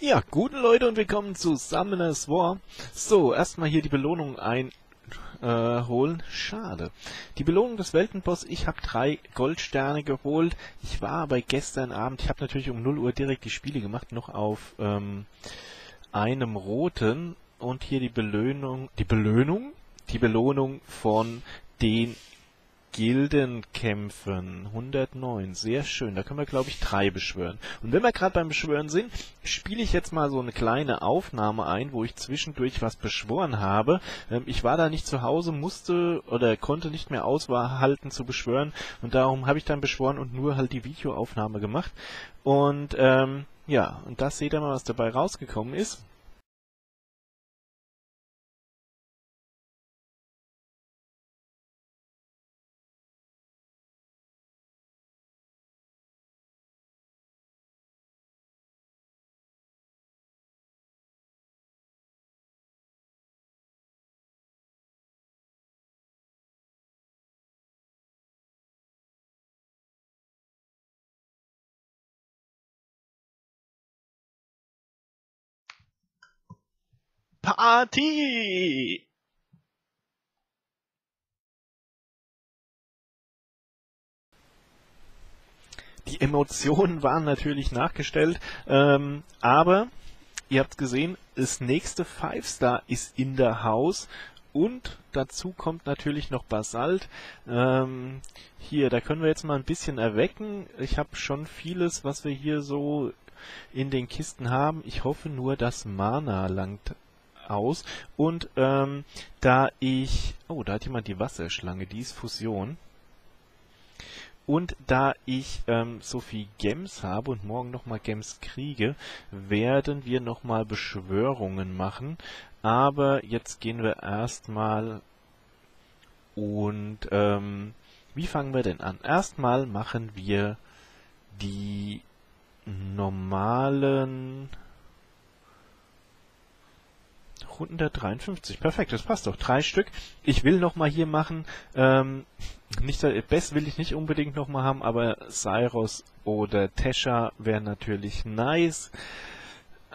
Ja, guten Leute und willkommen zu Summoners War. So, erstmal hier die Belohnung einholen. Äh, Schade. Die Belohnung des Weltenboss, ich habe drei Goldsterne geholt. Ich war aber gestern Abend, ich habe natürlich um 0 Uhr direkt die Spiele gemacht, noch auf ähm, einem roten. Und hier die Belohnung, die Belohnung? Die Belohnung von den Gildenkämpfen 109, sehr schön. Da können wir, glaube ich, drei beschwören. Und wenn wir gerade beim Beschwören sind, spiele ich jetzt mal so eine kleine Aufnahme ein, wo ich zwischendurch was beschworen habe. Ähm, ich war da nicht zu Hause, musste oder konnte nicht mehr aushalten zu beschwören und darum habe ich dann beschworen und nur halt die Videoaufnahme gemacht. Und ähm, ja, und das seht ihr mal, was dabei rausgekommen ist. Party! Die Emotionen waren natürlich nachgestellt, ähm, aber ihr habt gesehen, das nächste Five Star ist in der Haus und dazu kommt natürlich noch Basalt. Ähm, hier, da können wir jetzt mal ein bisschen erwecken. Ich habe schon vieles, was wir hier so in den Kisten haben. Ich hoffe nur, dass Mana langt aus. Und ähm, da ich... Oh, da hat jemand die Wasserschlange, die ist Fusion. Und da ich ähm, so viel Gems habe und morgen nochmal Gems kriege, werden wir nochmal Beschwörungen machen. Aber jetzt gehen wir erstmal und ähm, wie fangen wir denn an? Erstmal machen wir die normalen 153. Perfekt, das passt doch. Drei Stück. Ich will noch mal hier machen, ähm, nicht Best will ich nicht unbedingt noch mal haben, aber Cyrus oder Tesha wäre natürlich nice.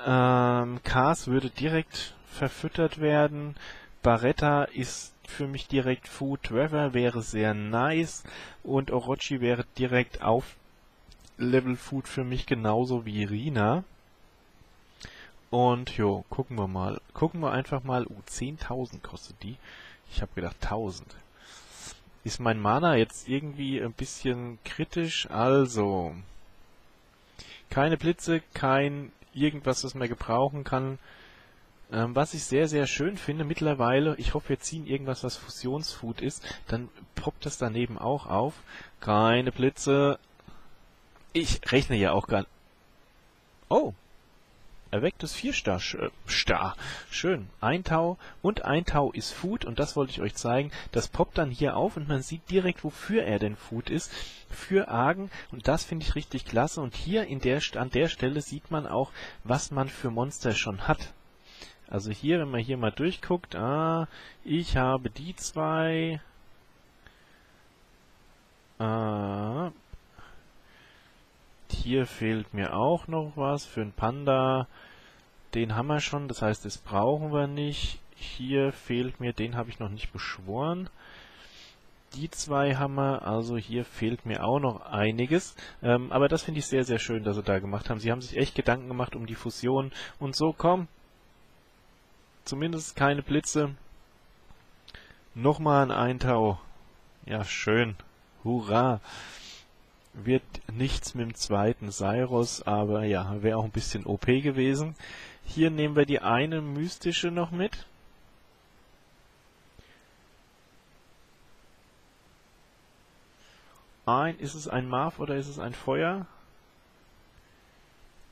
Ähm, Cars würde direkt verfüttert werden. Baretta ist für mich direkt Food. Trevor wäre sehr nice. Und Orochi wäre direkt auf Level Food für mich genauso wie Rina. Und jo, gucken wir mal. Gucken wir einfach mal. Uh, 10.000 kostet die. Ich habe gedacht 1.000. Ist mein Mana jetzt irgendwie ein bisschen kritisch? Also. Keine Blitze, kein irgendwas, was man gebrauchen kann. Ähm, was ich sehr, sehr schön finde mittlerweile, ich hoffe, wir ziehen irgendwas, was Fusionsfood ist, dann poppt das daneben auch auf. Keine Blitze. Ich rechne ja auch gar... Oh, erwecktes Vierstar. Äh, Star. Schön. Ein Tau und ein Tau ist Food und das wollte ich euch zeigen. Das poppt dann hier auf und man sieht direkt, wofür er denn Food ist. Für Argen und das finde ich richtig klasse. Und hier in der, an der Stelle sieht man auch, was man für Monster schon hat. Also hier, wenn man hier mal durchguckt, ah, ich habe die zwei, ah, hier fehlt mir auch noch was für einen Panda. Den haben wir schon, das heißt, das brauchen wir nicht. Hier fehlt mir, den habe ich noch nicht beschworen. Die zwei haben wir, also hier fehlt mir auch noch einiges. Ähm, aber das finde ich sehr, sehr schön, dass sie da gemacht haben. Sie haben sich echt Gedanken gemacht um die Fusion. Und so, komm. Zumindest keine Blitze. Nochmal ein Eintau. Ja, schön. Hurra wird nichts mit dem zweiten Cyrus, aber ja, wäre auch ein bisschen OP gewesen. Hier nehmen wir die eine mystische noch mit. Ein, ist es ein Marv oder ist es ein Feuer?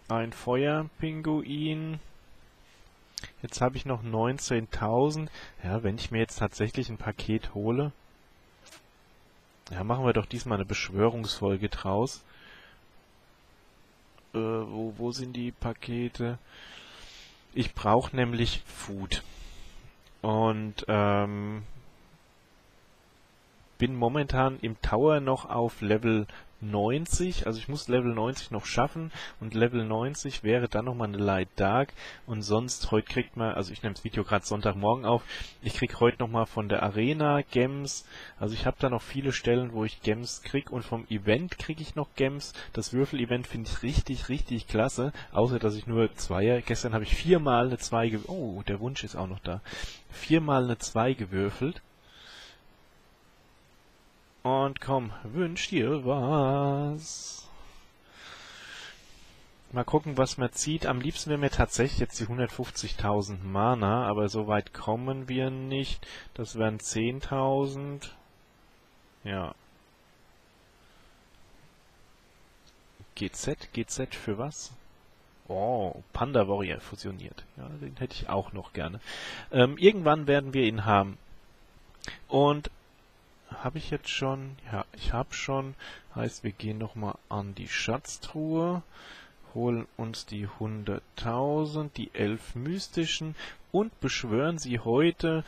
Ein Feuerpinguin. Jetzt habe ich noch 19.000. Ja, wenn ich mir jetzt tatsächlich ein Paket hole, ja, machen wir doch diesmal eine Beschwörungsfolge draus. Äh, wo, wo sind die Pakete? Ich brauche nämlich Food. Und ähm, bin momentan im Tower noch auf Level 90, also ich muss Level 90 noch schaffen und Level 90 wäre dann nochmal eine Light Dark und sonst heute kriegt man, also ich nehme das Video gerade Sonntagmorgen auf, ich krieg heute nochmal von der Arena Gems, also ich habe da noch viele Stellen, wo ich Gems krieg und vom Event kriege ich noch Gems, das Würfel-Event finde ich richtig, richtig klasse, außer dass ich nur Zweier, gestern habe ich viermal eine 2 oh, der Wunsch ist auch noch da, viermal eine 2 gewürfelt und komm, wünsch dir was. Mal gucken, was man zieht. Am liebsten wäre mir tatsächlich jetzt die 150.000 Mana, aber so weit kommen wir nicht. Das wären 10.000. Ja. GZ, GZ für was? Oh, Panda Warrior fusioniert. Ja, den hätte ich auch noch gerne. Ähm, irgendwann werden wir ihn haben. Und habe ich jetzt schon? Ja, ich habe schon. Heißt, wir gehen nochmal an die Schatztruhe, holen uns die 100.000, die elf mystischen und beschwören sie heute.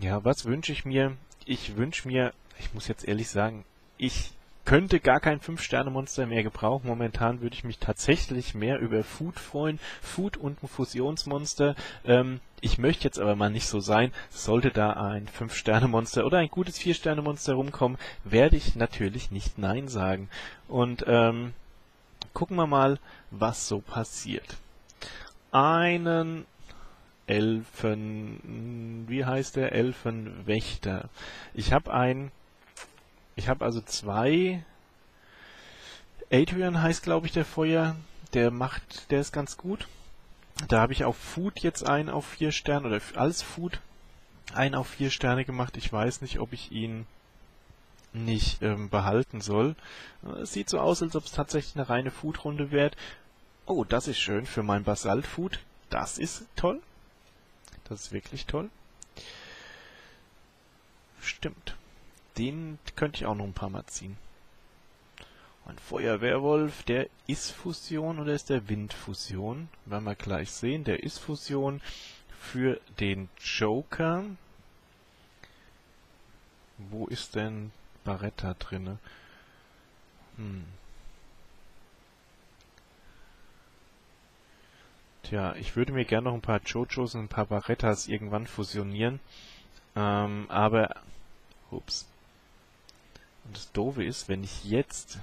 Ja, was wünsche ich mir? Ich wünsche mir, ich muss jetzt ehrlich sagen, ich könnte gar kein 5-Sterne-Monster mehr gebrauchen. Momentan würde ich mich tatsächlich mehr über Food freuen. Food und ein Fusionsmonster. Ähm, ich möchte jetzt aber mal nicht so sein. Sollte da ein 5-Sterne-Monster oder ein gutes 4-Sterne-Monster rumkommen, werde ich natürlich nicht Nein sagen. Und ähm, gucken wir mal, was so passiert. Einen Elfen, wie heißt der? Elfenwächter. Ich habe ein ich habe also zwei. Adrian heißt, glaube ich, der Feuer. Der macht, der ist ganz gut. Da habe ich auf Food jetzt einen auf vier Sterne oder als Food einen auf vier Sterne gemacht. Ich weiß nicht, ob ich ihn nicht ähm, behalten soll. Es sieht so aus, als ob es tatsächlich eine reine Food-Runde wird. Oh, das ist schön für mein Basalt-Food. Das ist toll. Das ist wirklich toll. Stimmt. Den könnte ich auch noch ein paar Mal ziehen. Und Feuerwehrwolf, der ist Fusion oder ist der Windfusion? Werden wir gleich sehen. Der ist Fusion für den Joker. Wo ist denn Baretta drinne? Hm. Tja, ich würde mir gerne noch ein paar Jojos und ein paar Barettas irgendwann fusionieren. Ähm, aber... Ups. Und das Doofe ist, wenn ich jetzt...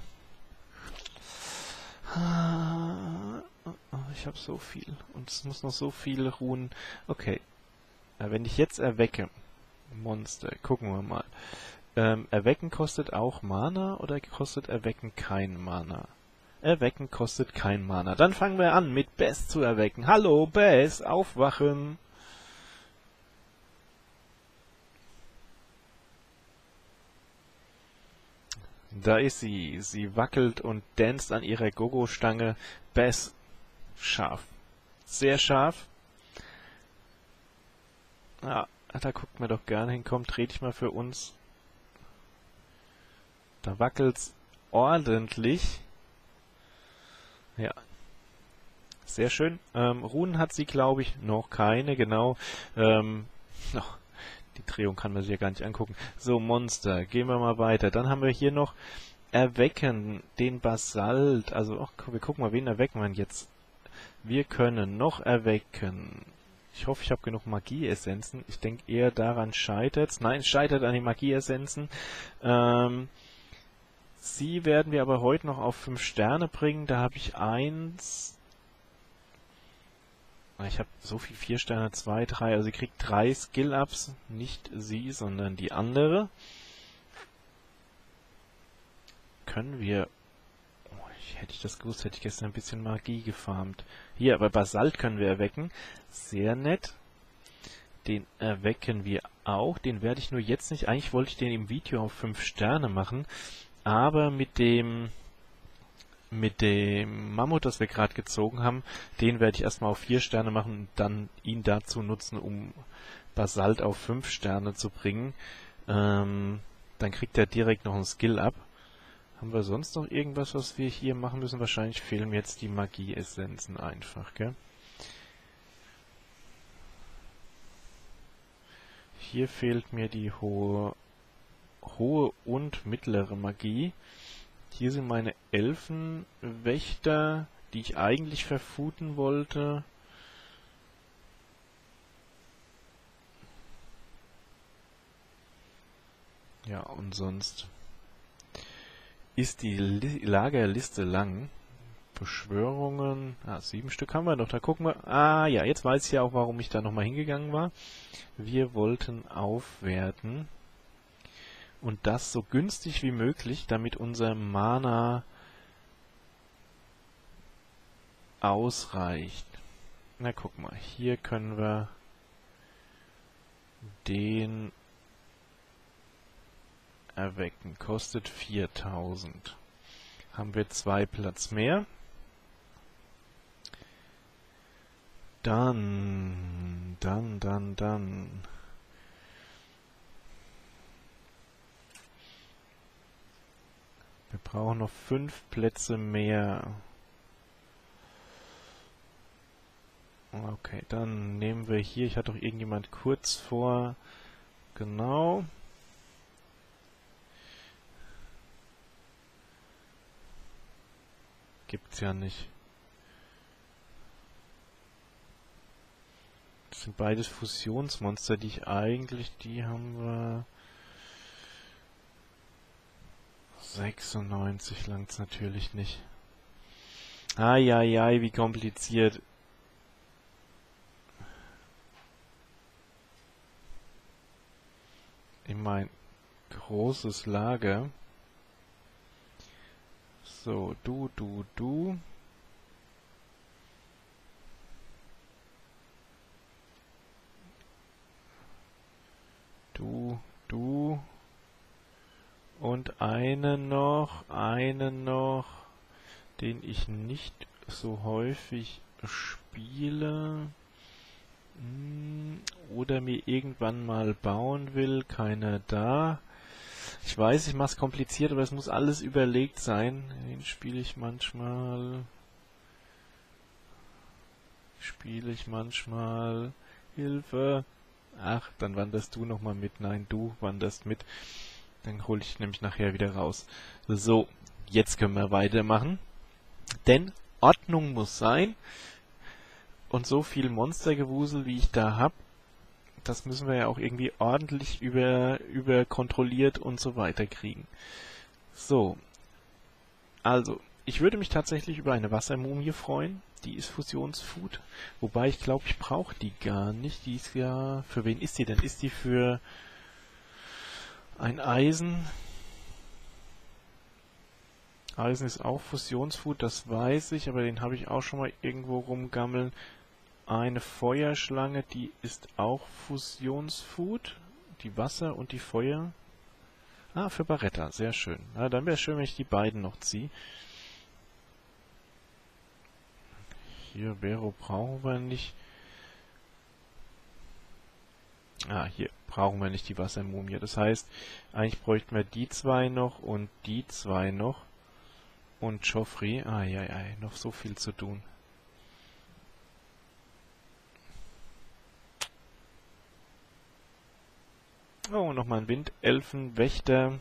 Ich habe so viel. Und es muss noch so viel ruhen. Okay. Wenn ich jetzt erwecke... Monster, gucken wir mal. Ähm, erwecken kostet auch Mana oder kostet Erwecken kein Mana? Erwecken kostet kein Mana. Dann fangen wir an, mit Bess zu erwecken. Hallo, Bess, aufwachen! Da ist sie. Sie wackelt und danst an ihrer Gogo-Stange. Bess. Scharf. Sehr scharf. Ja, da guckt mir doch gerne hin. Komm, dreh dich mal für uns. Da wackelt's ordentlich. Ja. Sehr schön. Ähm, Runen hat sie, glaube ich, noch keine, genau. Ähm, noch die Drehung kann man sich ja gar nicht angucken. So, Monster. Gehen wir mal weiter. Dann haben wir hier noch Erwecken, den Basalt. Also, ach, wir gucken mal, wen erwecken wir jetzt. Wir können noch erwecken. Ich hoffe, ich habe genug Magieessenzen. Ich denke eher daran scheitert Nein, scheitert an den Magieessenzen. Ähm, sie werden wir aber heute noch auf 5 Sterne bringen. Da habe ich eins, ich habe so viel 4 Sterne, 2, 3, also sie kriegt drei Skill-Ups, nicht sie, sondern die andere. Können wir... Oh, hätte ich das gewusst, hätte ich gestern ein bisschen Magie gefarmt. Hier, aber Basalt können wir erwecken. Sehr nett. Den erwecken wir auch. Den werde ich nur jetzt nicht... Eigentlich wollte ich den im Video auf 5 Sterne machen. Aber mit dem mit dem Mammut, das wir gerade gezogen haben, den werde ich erstmal auf 4 Sterne machen und dann ihn dazu nutzen, um Basalt auf 5 Sterne zu bringen. Ähm, dann kriegt er direkt noch ein Skill ab. Haben wir sonst noch irgendwas, was wir hier machen müssen? Wahrscheinlich fehlen mir jetzt die Magie-Essenzen einfach, gell? Hier fehlt mir die hohe, hohe und mittlere Magie. Hier sind meine Elfenwächter, die ich eigentlich verfuten wollte. Ja, und sonst ist die Lagerliste lang. Beschwörungen. Ah, sieben Stück haben wir noch. Da gucken wir. Ah, ja, jetzt weiß ich ja auch, warum ich da nochmal hingegangen war. Wir wollten aufwerten. Und das so günstig wie möglich, damit unser Mana ausreicht. Na, guck mal. Hier können wir den erwecken. Kostet 4000. Haben wir zwei Platz mehr. Dann, dann, dann, dann. Wir brauchen noch fünf Plätze mehr. Okay, dann nehmen wir hier, ich hatte doch irgendjemand kurz vor, genau. Gibt's ja nicht. Das sind beides Fusionsmonster, die ich eigentlich, die haben wir... 96 langt's natürlich nicht. Eieiei, wie kompliziert. In mein großes Lager. So, du, du, du. Du, du. Und einen noch, einen noch, den ich nicht so häufig spiele. Hm, oder mir irgendwann mal bauen will. Keiner da. Ich weiß, ich mach's kompliziert, aber es muss alles überlegt sein. Den spiele ich manchmal. Spiele ich manchmal. Hilfe. Ach, dann wanderst du nochmal mit. Nein, du wanderst mit. Dann hole ich nämlich nachher wieder raus. So, jetzt können wir weitermachen. Denn Ordnung muss sein. Und so viel Monstergewusel, wie ich da hab, das müssen wir ja auch irgendwie ordentlich über, über kontrolliert und so weiter kriegen. So. Also, ich würde mich tatsächlich über eine Wassermumie freuen. Die ist Fusionsfood. Wobei ich glaube, ich brauche die gar nicht. Die ist ja. Für wen ist die denn? Ist die für ein Eisen? Eisen ist auch Fusionsfood, das weiß ich, aber den habe ich auch schon mal irgendwo rumgammeln. Eine Feuerschlange, die ist auch Fusionsfood. Die Wasser und die Feuer. Ah, für Baretta, sehr schön. Na, dann wäre es schön, wenn ich die beiden noch ziehe. Hier, Vero brauchen wir nicht. Ah, hier brauchen wir nicht die Wassermumie. Das heißt, eigentlich bräuchten wir die zwei noch und die zwei noch. Und Joffrey. Ah, ja, ja, noch so viel zu tun. Oh, nochmal ein Windelfenwächter.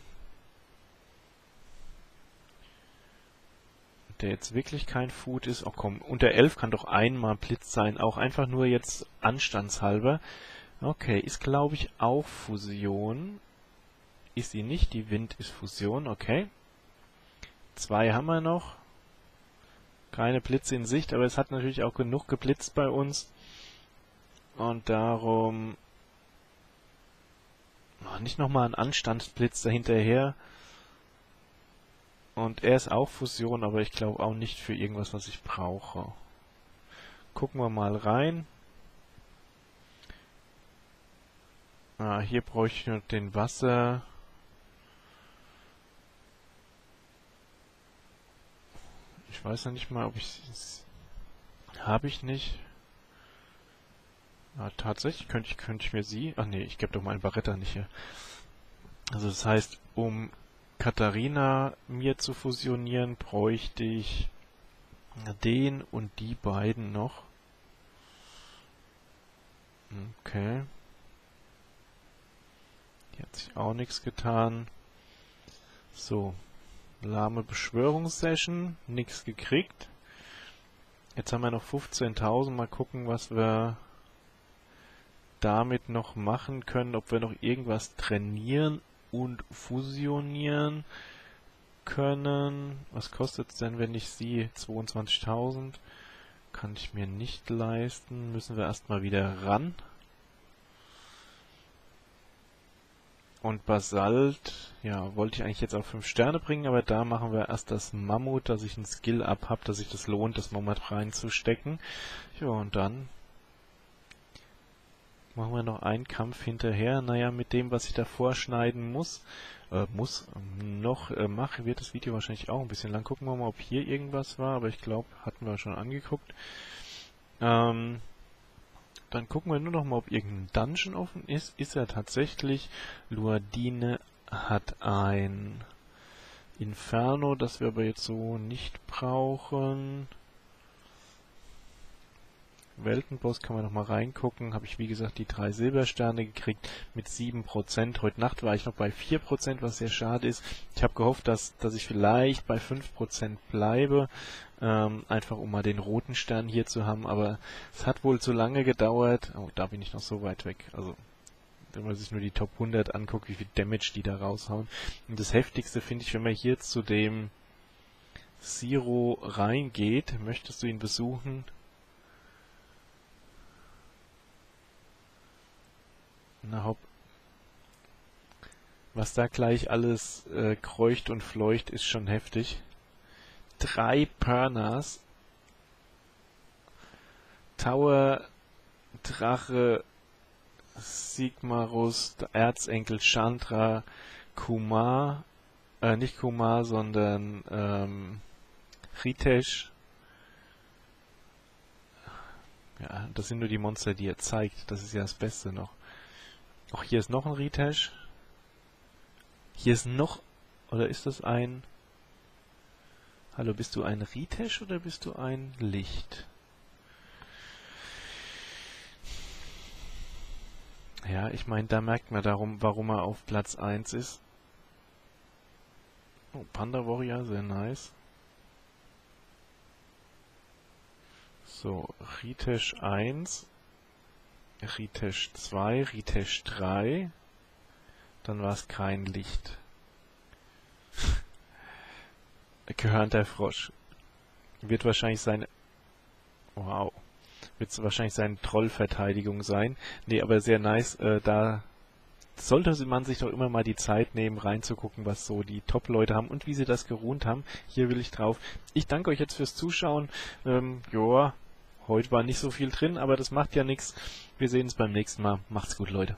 der jetzt wirklich kein Food ist. Oh komm, unter 11 kann doch einmal Blitz sein, auch einfach nur jetzt anstandshalber. Okay, ist glaube ich auch Fusion. Ist sie nicht, die Wind ist Fusion, okay. Zwei haben wir noch. Keine Blitze in Sicht, aber es hat natürlich auch genug geblitzt bei uns. Und darum... Oh, nicht nochmal ein Anstandsblitz dahinterher. Und er ist auch Fusion, aber ich glaube auch nicht für irgendwas, was ich brauche. Gucken wir mal rein. Ah, hier bräuchte ich nur den Wasser. Ich weiß noch nicht mal, ob ich habe ich nicht. Ah, tatsächlich könnte ich könnte ich mir sie. Ach nee, ich gebe doch meinen Baretta nicht hier. Also das heißt, um Katharina mir zu fusionieren, bräuchte ich den und die beiden noch. Okay. Hier hat sich auch nichts getan. So. Lahme Beschwörungssession, nix gekriegt. Jetzt haben wir noch 15.000, mal gucken, was wir damit noch machen können, ob wir noch irgendwas trainieren und fusionieren können. Was kostet es denn, wenn ich sie 22.000? Kann ich mir nicht leisten. Müssen wir erstmal wieder ran. Und Basalt, ja, wollte ich eigentlich jetzt auf 5 Sterne bringen, aber da machen wir erst das Mammut, dass ich ein Skill-Up habe, dass sich das lohnt, das Mammut reinzustecken. Ja, und dann machen wir noch einen Kampf hinterher. Naja, mit dem, was ich da vorschneiden muss, äh, muss, ähm, noch äh, mache, wird das Video wahrscheinlich auch ein bisschen lang. Gucken wir mal, ob hier irgendwas war, aber ich glaube, hatten wir schon angeguckt. Ähm, dann gucken wir nur noch mal, ob irgendein Dungeon offen ist. Ist er tatsächlich. Luadine hat ein Inferno, das wir aber jetzt so nicht brauchen. Weltenboss kann man noch mal reingucken. Habe ich wie gesagt die drei Silbersterne gekriegt mit 7%. Heute Nacht war ich noch bei 4%, was sehr schade ist. Ich habe gehofft, dass, dass ich vielleicht bei 5% bleibe. Ähm, einfach um mal den roten Stern hier zu haben. Aber es hat wohl zu lange gedauert. Oh, da bin ich noch so weit weg. Also wenn man sich nur die Top 100 anguckt, wie viel Damage die da raushauen. Und das heftigste finde ich, wenn man hier zu dem Zero reingeht, möchtest du ihn besuchen, Na hopp. Was da gleich alles äh, kreucht und fleucht, ist schon heftig. Drei Pernas. Tower, Drache, Sigmarus, Erzenkel Chandra, Kumar, äh, nicht Kumar, sondern ähm, Ritesh. Ja, das sind nur die Monster, die er zeigt. Das ist ja das Beste noch. Ach, hier ist noch ein Retash. Hier ist noch... Oder ist das ein... Hallo, bist du ein Retash oder bist du ein Licht? Ja, ich meine, da merkt man darum, warum er auf Platz 1 ist. Oh, Panda Warrior, sehr nice. So, Ritesh 1 Ritesh 2, Ritesh 3. Dann war es kein Licht. Gehörnter Frosch. Wird wahrscheinlich seine... Wow. Wird wahrscheinlich seine Trollverteidigung sein. Nee, aber sehr nice. Äh, da sollte man sich doch immer mal die Zeit nehmen, reinzugucken, was so die Top-Leute haben und wie sie das geruht haben. Hier will ich drauf. Ich danke euch jetzt fürs Zuschauen. Ähm, joa, Heute war nicht so viel drin, aber das macht ja nichts. Wir sehen uns beim nächsten Mal. Macht's gut, Leute.